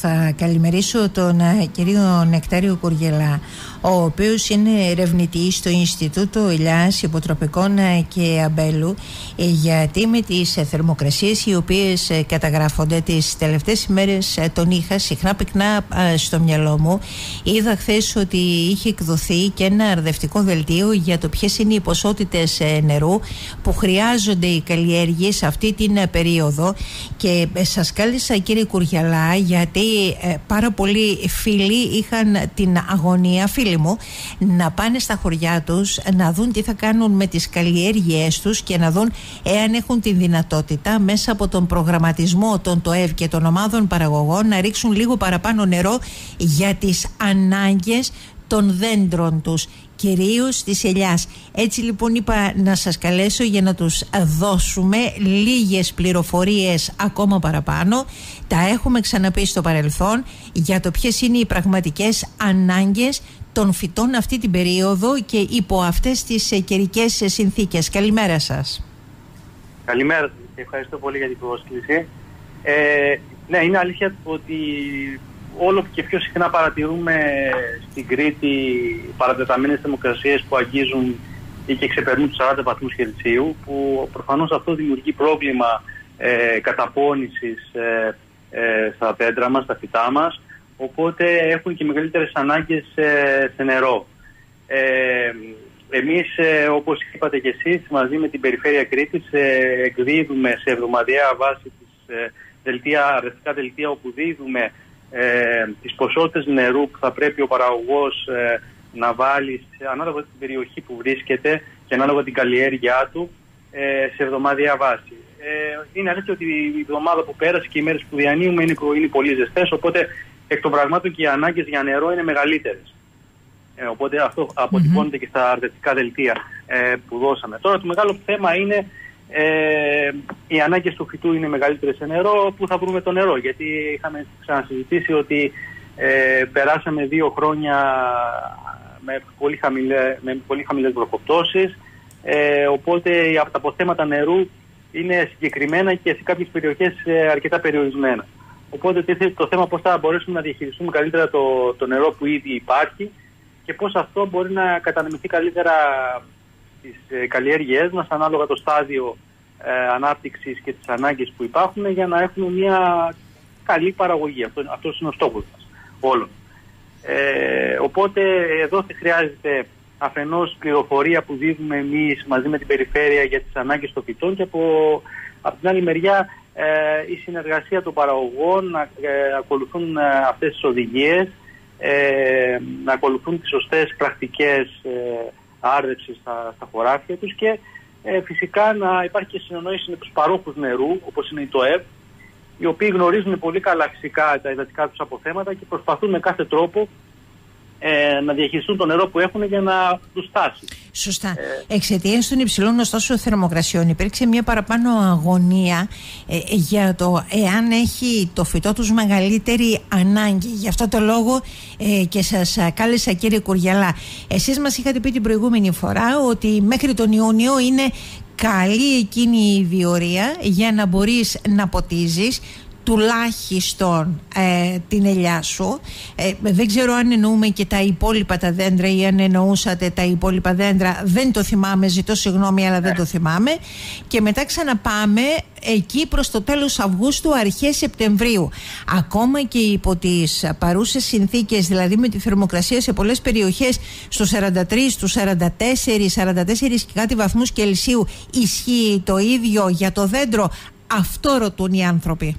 Θα καλημερίσω τον κύριο Νεκτάριο Κουργελά, ο οποίος είναι ερευνητής στο Ινστιτούτο Ηλιάς Υποτροπικών και Αμπέλου γιατί με τις θερμοκρασίες οι οποίες καταγράφονται τις τελευταίες ημέρες τον είχα συχνά πυκνά στο μυαλό μου. Είδα χθες ότι είχε εκδοθεί και ένα αρδευτικό δελτίο για το ποιες είναι οι ποσότητες νερού που χρειάζονται οι καλλιέργειες αυτή την περίοδο. Και σας κάλεσα κύριε Κουργελά γιατί ε, πάρα πολλοί φίλοι είχαν την αγωνία, φίλοι μου, να πάνε στα χωριά τους, να δουν τι θα κάνουν με τις καλλιέργειές τους και να δουν εάν έχουν τη δυνατότητα μέσα από τον προγραμματισμό των ΤΟΕΒ και των ομάδων παραγωγών να ρίξουν λίγο παραπάνω νερό για τις ανάγκες των δέντρων τους κυρίως της ελιάς. Έτσι λοιπόν είπα να σας καλέσω για να τους δώσουμε λίγες πληροφορίες ακόμα παραπάνω. Τα έχουμε ξαναπεί στο παρελθόν για το ποιες είναι οι πραγματικές ανάγκες των φυτών αυτή την περίοδο και υπό αυτές τις καιρικές συνθήκες. Καλημέρα σας. Καλημέρα σας. Ευχαριστώ πολύ για την πρόσκληση. Ε, ναι, είναι αλήθεια ότι όλο και πιο συχνά παρατηρούμε στην Κρήτη παρατεταμένες θερμοκρασίες που αγγίζουν ή και ξεπερνούν τους 40 βαθμούς Κελσίου που προφανώς αυτό δημιουργεί πρόβλημα ε, καταπώνησης ε, ε, στα δέντρα μας, στα φυτά μας οπότε έχουν και μεγαλύτερες ανάγκες ε, σε νερό. Ε, εμείς ε, όπως είπατε και εσείς μαζί με την Περιφέρεια Κρήτης εκδίδουμε σε εβδομαδιαία βάση τις δελτία, αρδευτικά δελτία όπου δίδουμε ε, τις ποσότητες νερού που θα πρέπει ο παραγωγός ε, να βάλει ανάλογα την περιοχή που βρίσκεται και ανάλογα την καλλιέργειά του ε, σε εβδομάδια βάση. Ε, είναι αλήθεια ότι η εβδομάδα που πέρασε και οι μέρες που διανύουμε είναι, είναι πολύ ζεστές, οπότε εκ των πραγμάτων και οι ανάγκες για νερό είναι μεγαλύτερες. Ε, οπότε αυτό και στα αρδευτικά δελτία ε, που δώσαμε. Τώρα το μεγάλο θέμα είναι ε, οι ανάγκες του φυτού είναι μεγαλύτερες σε νερό, πού θα βρούμε το νερό; Γιατί είχαμε ξανασυζητήσει ότι ε, περάσαμε δύο χρόνια με πολύ, χαμηλέ, με πολύ χαμηλές βροχοπτώσεις, ε, οπότε τα αποθέματα νερού είναι συγκεκριμένα και σε κάποιες περιοχές ε, αρκετά περιορισμένα. Οπότε το θέμα πώς θα μπορέσουμε να διαχειριστούμε καλύτερα το, το νερό που ήδη υπάρχει και πώς αυτό μπορεί να κατανεμηθεί καλύτερα τις ε, καλλιέργειές μας ανάλογα το στάδιο ε, ανάπτυξης και τις ανάγκες που υπάρχουν για να έχουμε μια καλή παραγωγή. Αυτό, αυτός είναι ο στόχος μας όλων. Ε, οπότε εδώ χρειάζεται αφενός πληροφορία που δίδουμε εμείς μαζί με την περιφέρεια για τις ανάγκες των φυτών και από, από την άλλη μεριά ε, η συνεργασία των παραγωγών να ε, ακολουθούν ε, αυτές τις οδηγίες, ε, να ακολουθούν τις σωστές πρακτικές άρδευση στα, στα χωράφια τους και ε, φυσικά να υπάρχει και συνεννόηση με τους παρόχους νερού όπως είναι η ΤΟΕΒ οι οποίοι γνωρίζουν πολύ καλά φυσικά τα υδατικά τους αποθέματα και προσπαθούν με κάθε τρόπο ε, να διαχειριστούν το νερό που έχουν για να τους φτάσει. Σωστά. Ε, Εξαιτίας των υψηλών ωστόσο θερμοκρασιών υπήρξε μια παραπάνω αγωνία ε, για το εάν έχει το φυτό τους μεγαλύτερη ανάγκη. Γι' αυτό το λόγο ε, και σας κάλεσα κύριε Κουριαλά. Εσείς μας είχατε πει την προηγούμενη φορά ότι μέχρι τον Ιούνιο είναι καλή εκείνη η διορία για να μπορείς να ποτίζεις τουλάχιστον ε, την ελιά σου. Ε, δεν ξέρω αν εννοούμε και τα υπόλοιπα τα δέντρα ή αν εννοούσατε τα υπόλοιπα δέντρα. Δεν το θυμάμαι, ζητώ συγγνώμη, αλλά δεν το θυμάμαι. Και μετά ξαναπάμε εκεί προς το τέλος Αυγούστου, αρχές Σεπτεμβρίου. Ακόμα και υπό τις παρούσες συνθήκες, δηλαδή με τη θερμοκρασία σε πολλές περιοχές, στο 43, στο 44, 44 και κάτι βαθμούς Κελσίου, ισχύει το ίδιο για το δέντρο. Αυτό ρωτούν οι άνθρωποι.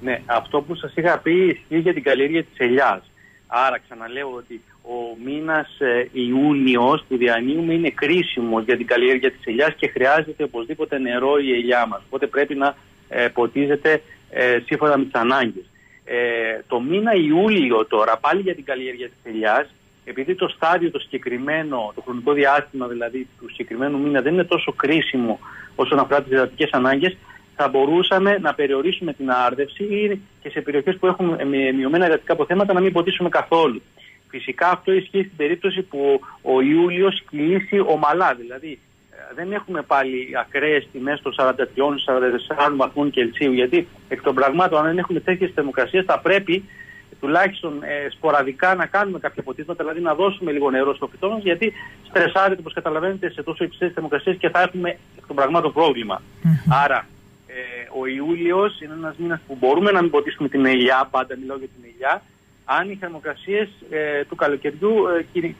Ναι, αυτό που σας είχα πει ισχύει για την καλλιέργεια της ελιάς. Άρα ξαναλέω ότι ο μήνας ε, Ιούνιος που διανύουμε είναι κρίσιμος για την καλλιέργεια της ελιάς και χρειάζεται οπωσδήποτε νερό η ελιά μας. Οπότε πρέπει να ε, ποτίζεται ε, σύμφωνα με τις ανάγκες. Ε, το μήνα Ιούλιο τώρα πάλι για την καλλιέργεια της ελιάς επειδή το στάδιο το συγκεκριμένο, το χρονικό διάστημα δηλαδή του συγκεκριμένου μήνα δεν είναι τόσο κρίσιμο όσον αφορά τις διδατικές ανάγκες, θα μπορούσαμε να περιορίσουμε την άρδευση ή και σε περιοχές που έχουν μειωμένα εργατικά αποθέματα να μην ποτίσουμε καθόλου. Φυσικά αυτό ισχύει στην περίπτωση που ο Ιούλιος κυλήσει ομαλά, δηλαδή ε, δεν έχουμε πάλι ακραίες τιμές των 43-44 βαθμών Κελσίου, γιατί εκ των πραγμάτων αν δεν έχουμε τέτοιες θερμοκρασίες θα πρέπει τουλάχιστον ε, σποραδικά να κάνουμε κάποια ποτίσματα, δηλαδή να δώσουμε λίγο νερό στο φυτό μας, γιατί στρεσάρεται, όπως καταλαβαίνετε, σε τόσο υψηλές θερμοκρασίες και θα έχουμε εκ των πραγμάτων Άρα, ε, ο Ιούλιος είναι ένας μήνας που μπορούμε να μην ποτίσουμε την ελιά, πάντα μιλάω για την ελιά, αν οι θερμοκρασίες ε, του καλοκαιριού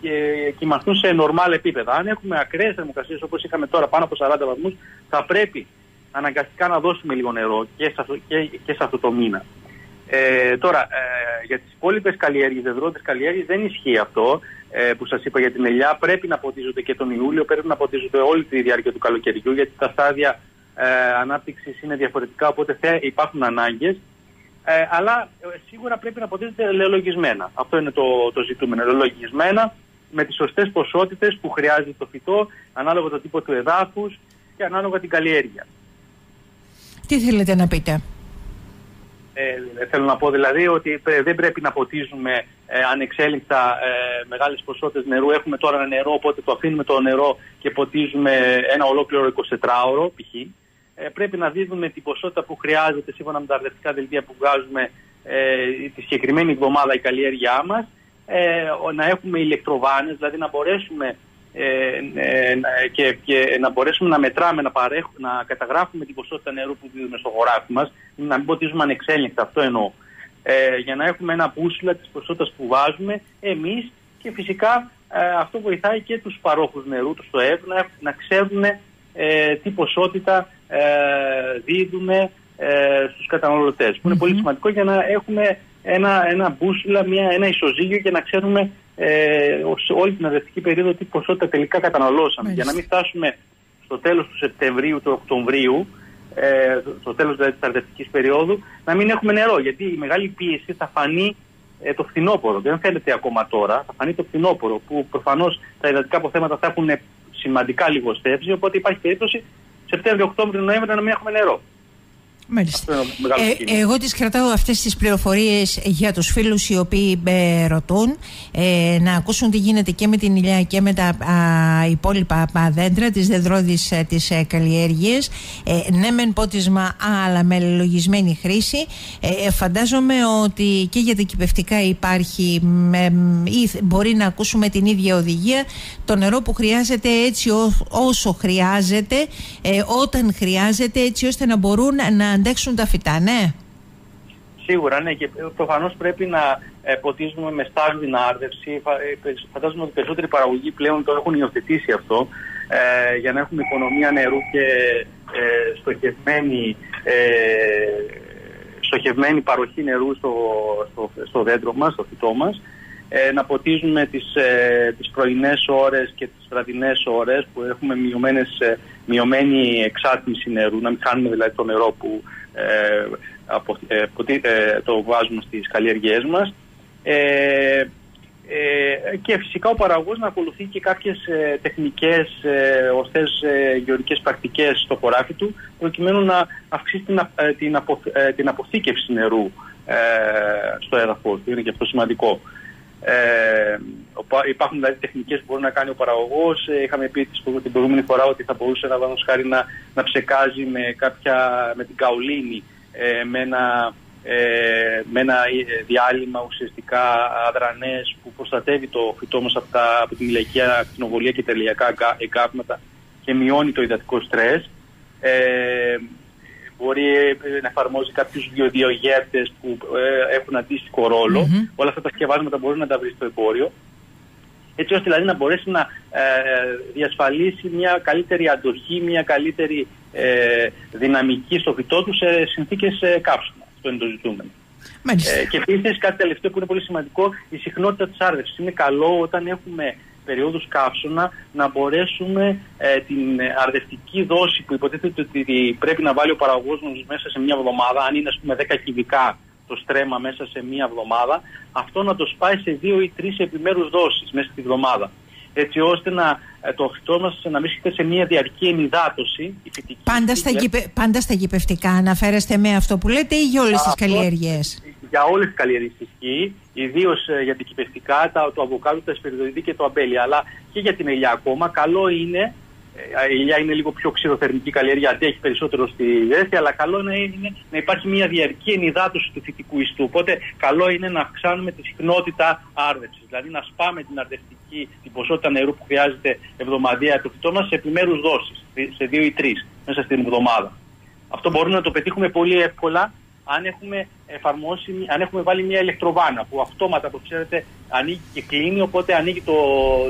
ε, κοιμαθούν σε νορμάλ επίπεδα. Αν έχουμε ακραίες θερμοκρασίες όπως είχαμε τώρα πάνω από 40 βαθμούς, θα πρέπει αναγκαστικά να δώσουμε λίγο νερό και σε αυτό, και, και σε αυτό το μήνα. Ε, τώρα, ε, για τις υπόλοιπες καλλιέργειες, δεδρότητε καλλιέργειες, δεν ισχύει αυτό ε, που σας είπα για την ελιά. Πρέπει να ποτίζονται και τον Ιούλιο, πρέπει να ποτίζονται όλη τη διάρκεια του καλοκαιριού, γιατί τα στάδια ε, ανάπτυξης είναι διαφορετικά, οπότε υπάρχουν ανάγκες. Ε, αλλά ε, σίγουρα πρέπει να ποτίζεται λεολογισμένα. Αυτό είναι το, το ζητούμενο. Λεολογισμένα με τις σωστές ποσότητες που χρειάζεται το φυτό, ανάλογα το τύπο του εδάφους και ανάλογα την καλλιέργεια. Τι θέλετε να πείτε; Ε, θέλω να πω δηλαδή ότι δεν πρέπει να ποτίζουμε ε, ανεξέλιγκτα ε, μεγάλες ποσότητες νερού. Έχουμε τώρα ένα νερό, οπότε το αφήνουμε το νερό και ποτίζουμε ένα ολόκληρο 24ωρο π.χ. Ε, πρέπει να δίδουμε την ποσότητα που χρειάζεται σύμφωνα με τα αρδευτικά δελτία που βγάζουμε ε, τη συγκεκριμένη εβδομάδα η καλλιέργειά μας. Ε, να έχουμε ηλεκτροβάνες, δηλαδή να μπορέσουμε ε, ε, και, και να μπορέσουμε να μετράμε, να, να καταγράφουμε την ποσότητα νερού που δίνουμε στο χωράφι μας, να μην ποτίζουμε ανεξέλεγκτα, αυτό εννοώ. Ε, για να έχουμε ένα μπούσουλα της ποσότητας που βάζουμε εμείς και φυσικά ε, αυτό βοηθάει και τους παρόχους νερού, τους στο ΕΒ, να, να ξέρουν ε, τι ποσότητα ε, δίδουμε ε, στους καταναλωτές. Που είναι πολύ σημαντικό για να έχουμε ένα, ένα μπούσουλα, μια, ένα ισοζύγιο και να ξέρουμε ε, σε όλη την αδευτική περίοδο τι ποσότητα τελικά καταναλώσαμε. Για να μην φτάσουμε στο τέλος του Σεπτεμβρίου, του Οκτωβρίου, ε, στο τέλος δηλαδή, της αρδευτικής περίοδου, να μην έχουμε νερό. Γιατί η μεγάλη πίεση θα φανεί ε, το φθινόπωρο. Δεν φαίνεται ακόμα τώρα, θα φανεί το φθινόπωρο, που προφανώς τα υδατικά αποθέματα θα έχουν σημαντικά λιγοστεύσει, οπότε υπάρχει περίπτωση Σεπτέμβριο, Οκτώβριο, Νοέμβριο να μην έχουμε νερό. Μάλιστα. Ε, εγώ τις κρατάω αυτές τις πληροφορίες για τους φίλους οι οποίοι ε, ρωτούν ε, να ακούσουν τι γίνεται και με την ηλιά και με τα α, υπόλοιπα α, δέντρα της δεδρόδης ε, της ε, καλλιέργειας ε, ναι μεν πότισμα αλλά με λογισμένη χρήση. Ε, φαντάζομαι ότι και για τα κυπευτικά υπάρχει ή μπορεί να ακούσουμε την ίδια οδηγία. Το νερό που χρειάζεται έτσι όσο χρειάζεται όταν χρειάζεται έτσι ώστε να μπορούν να αντέξουν τα φυτά, ναι. Σίγουρα, ναι. Και προφανώς πρέπει να ε, ποτίζουμε με στάγδιν άρδευση. Ε, φαντάζομαι ότι περισσότεροι παραγωγοί πλέον το έχουν υιοθετήσει αυτό ε, για να έχουμε οικονομία νερού και ε, στοχευμένη, ε, στοχευμένη παροχή νερού στο, στο, στο δέντρο μας, στο φυτό μας. Ε, να ποτίζουμε τις, ε, τις πρωινές ώρες και τις βραδινές ώρες που έχουμε μειωμένες, μειωμένη εξάτμιση νερού, να μην χάνουμε δηλαδή το νερό που ε, από, ε, ε, το βάζουμε στις καλλιεργίες μας. Ε, ε, και φυσικά ο παραγωγός να ακολουθεί και κάποιες ε, τεχνικές ε, ορθές ε, γεωρικές πρακτικές στο χωράφι του προκειμένου να αυξήσει την, την, απο, την αποθήκευση νερού στο έδαφος του. Είναι και αυτό σημαντικό. Ε, υπάρχουν δηλαδή τεχνικές που μπορεί να κάνει ο παραγωγός. Ε, είχαμε πει την προηγούμενη φορά ότι θα μπορούσε να, χάρη να, να ψεκάζει με, κάποια, με την καουλίνη ε, με, ένα, ε, με ένα ε, διάλειμμα ουσιαστικά αδρανές που προστατεύει το φυτό μας από, τα, από την ηλιακία ακτινοβολία και τα ηλιακά εγκάπηματα και μειώνει το υδατικό στρες. Ε, μπορεί ε, να εφαρμόζει κάποιους βιοδιογέρτε που ε, έχουν αντίστοιχο Όλα αυτά τα σκευάσματα μπορεί να τα βρει στο εμπόριο. Έτσι ώστε δηλαδή να μπορέσει να ε, διασφαλίσει μια καλύτερη αντοχή, μια καλύτερη δυναμική στο φυτό του σε συνθήκες ε, κάψιμα. Αυτό είναι το ζητούμενο. Ε, και επίσης κάτι τελευταίο που είναι πολύ σημαντικό, η συχνότητα της άρδευσης. Είναι καλό όταν έχουμε περιόδους καύσωνα να μπορέσουμε ε, την αρδευτική δόση που υποτίθεται ότι πρέπει να βάλει ο παραγωγός μας μέσα σε μια εβδομάδα, αν είναι ας πούμε 10 κυβικά το στρέμμα μέσα σε μια εβδομάδα, αυτό να το σπάει σε δύο ή τρεις επιμέρους δόσεις μέσα στη εβδομάδα. Έτσι ώστε να, ε, το φυτό μας να βρίσκεται σε μια διαρκή ενυδάτωση. Πάντα στα, γυπε, πάντα στα γυπευτικά αναφέρεστε με αυτό που λέτε ή για όλες τις καλλιέργειες; για όλες τις καλλιέργειες ισχύει, ιδίως ε, για τα κυπευτικά, το αβοκάδο, τα σπεριδοειδή και το αμπέλι. Αλλά και για την ελιά ακόμα, καλό είναι η ηλιά είναι λίγο πιο ξηροθερμική καλλιέργεια, αντέχει περισσότερο στη ζέστη, αλλά καλό είναι, είναι να υπάρχει μια διαρκή ενυδάτωση του φυτικού ιστού. Οπότε καλό είναι να αυξάνουμε τη συχνότητα άρδευσης. Δηλαδή να σπάμε την αρδευτική, την ποσότητα νερού που χρειάζεται εβδομαδιαία το φυτό μας σε επιμέρους δόσεις, σε δύο ή τρεις μέσα στην εβδομάδα. Αυτό μπορούμε να το πετύχουμε πολύ εύκολα αν έχουμε εφαρμόσει, αν έχουμε βάλει μια ηλεκτροβάνα που αυτόματα, που ξέρετε, ανοίγει και κλείνει, οπότε ανοίγει το,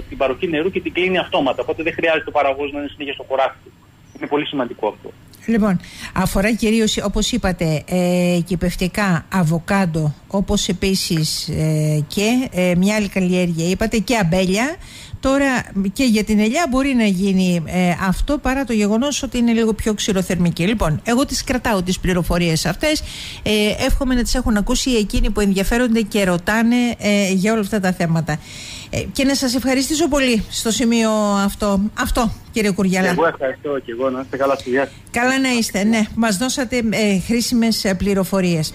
την παροχή νερού και την κλείνει αυτόματα. Οπότε δεν χρειάζεται ο παραγωγός να είναι συνέχεια στο χωράφι του. Είναι πολύ σημαντικό αυτό. Λοιπόν, αφορά κυρίως, όπως είπατε, ε, κυπευτικά, αβοκάντο, όπως επίσης ε, και ε, μια άλλη καλλιέργεια, είπατε, και αμπέλια. Τώρα και για την ελιά μπορεί να γίνει ε, αυτό παρά το γεγονός ότι είναι λίγο πιο ξηροθερμική. Λοιπόν, εγώ τις κρατάω τις πληροφορίες αυτές. Ε, εύχομαι να τις έχουν ακούσει εκείνοι που ενδιαφέρονται και ρωτάνε ε, για όλα αυτά τα θέματα. Ε, και να σας ευχαριστήσω πολύ στο σημείο αυτό. Αυτό κύριε Κουριαλά. Εγώ ευχαριστώ και εγώ να είστε καλά στη Καλά να είστε, ναι. Μας δώσατε ε, χρήσιμες πληροφορίες.